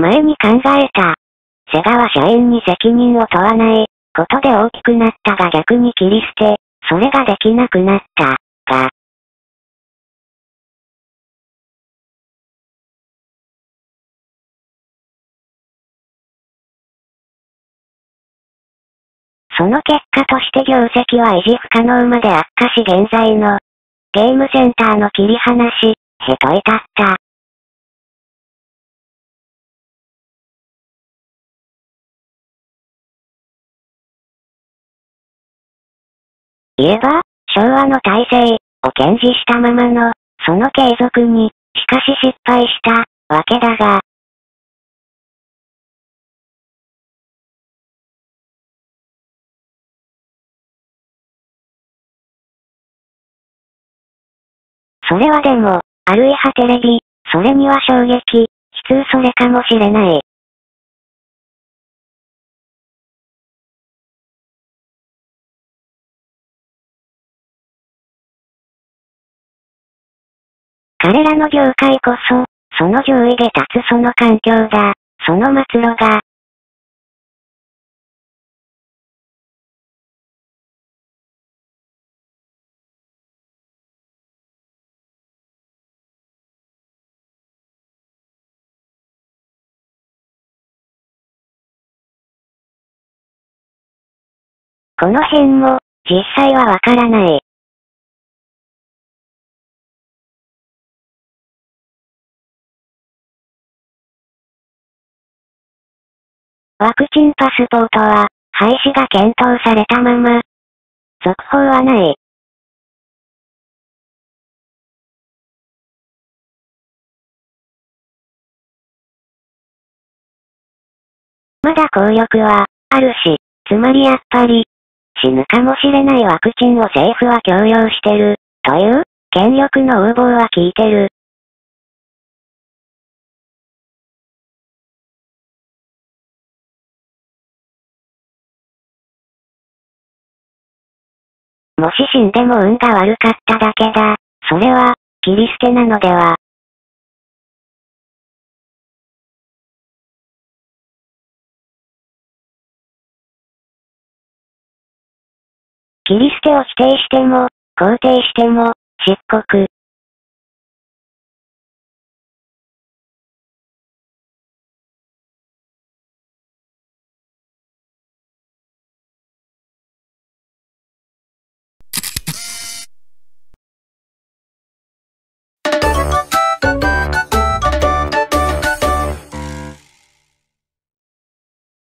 前に考えた。セガは社員に責任を問わないことで大きくなったが逆に切り捨て、それができなくなった、が。その結果として業績は維持不可能まで悪化し現在のゲームセンターの切り離し、へと至った。言えば、昭和の体制を堅持したままの、その継続に、しかし失敗したわけだが、それはでも、あるいはテレビ、それには衝撃、悲痛それかもしれない。彼らの業界こそ、その上位で立つその環境だ、その末路が。この辺も、実際はわからない。ワクチンパスポートは、廃止が検討されたまま、続報はない。まだ効力は、あるし、つまりやっぱり、死ぬかもしれないワクチンを政府は強要してる、という、権力の横暴は効いてる。もし死んでも運が悪かっただけだ。それは、切り捨てなのでは。切り捨てを否定しても、肯定しても、漆黒。